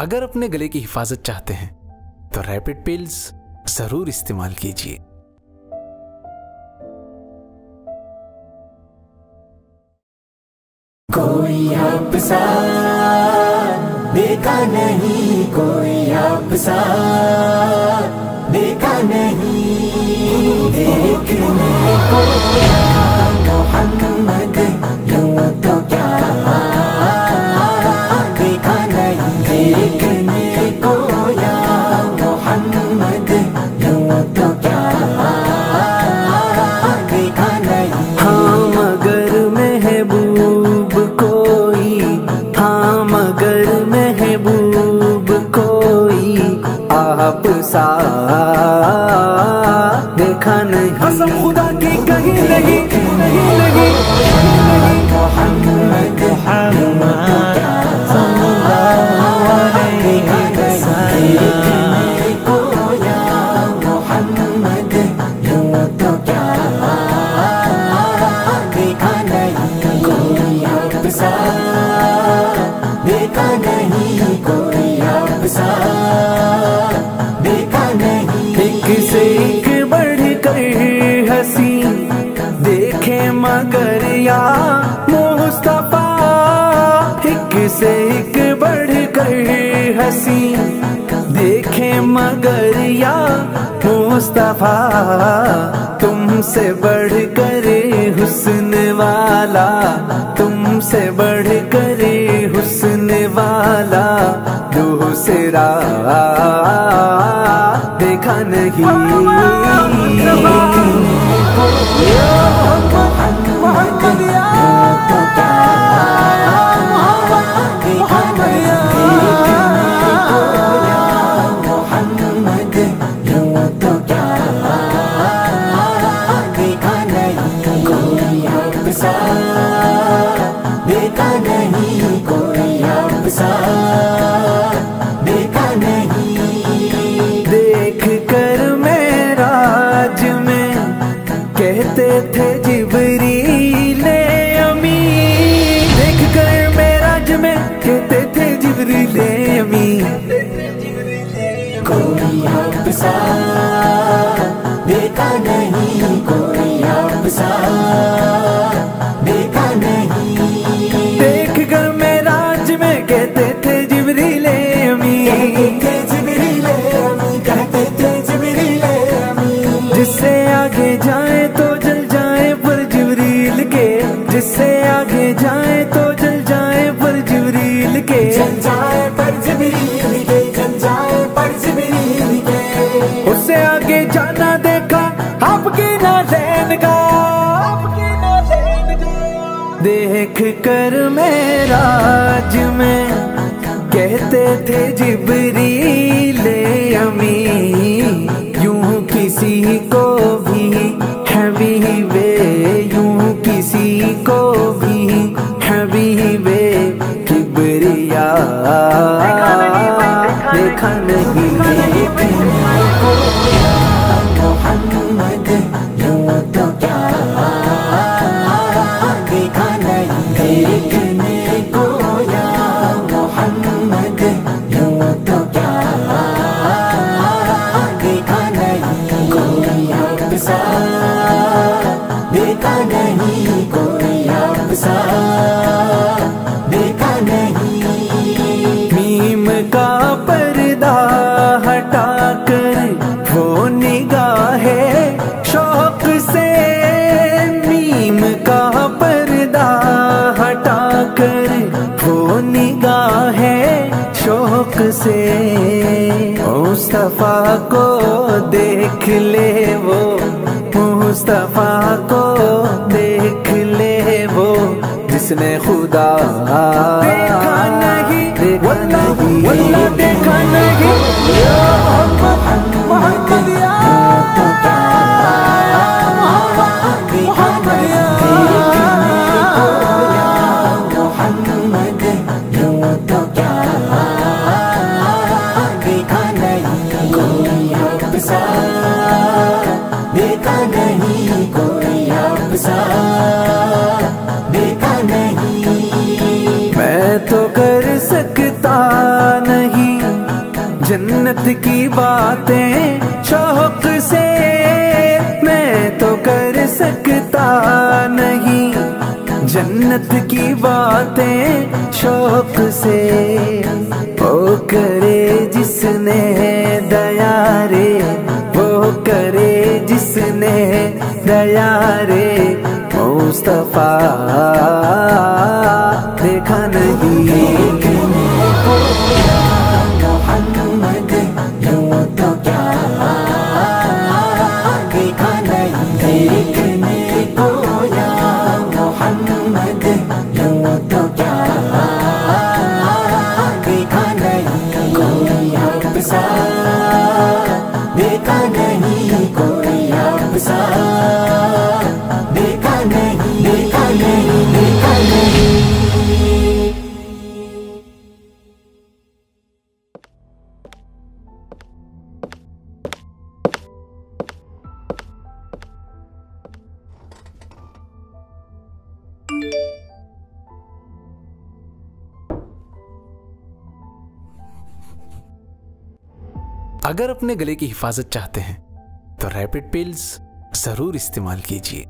अगर अपने गले की हिफाजत चाहते हैं तो रैपिड पिल्स ज़रूर इस्तेमाल कीजिए। कोई आपसा, देखा नहीं कोई आपसा। सा देखा नहीं। कसम मगर या मुस्तफ़ा एक से एक बढ़ कर हसी। देखे मगर या मुस्तफ़ा तुमसे बढ़ कर हुस्न वाला तुमसे बढ़ कर हुस्न वाला दूसरा देखा नहीं। जिससे आगे जाए तो जल जाए पर जिबरील के। जल जाए पर जिबरील के जल जाए पर जिबरील के। उससे आगे जाना देखा आपकी नादैन का। आपकी ना देन का। देख कर मेरा में कहते थे जिबरीले अमी यूँ किसी को देखा नहीं मोहम्मद से मुस्तफ़ा को देख ले वो मुस्तफ़ा को देख ले वो। जिसने खुदा देखा नहीं देखा नहीं। वल्ला देखा नहीं। जन्नत की बातें शौक से मैं तो कर सकता नहीं। जन्नत की बातें शौक से वो करे जिसने दया रे, वो करे जिसने दया रे। मुस्तफ़ा अगर अपने गले की हिफाजत चाहते हैं तो रैपिड पिल्स ज़रूर इस्तेमाल कीजिए।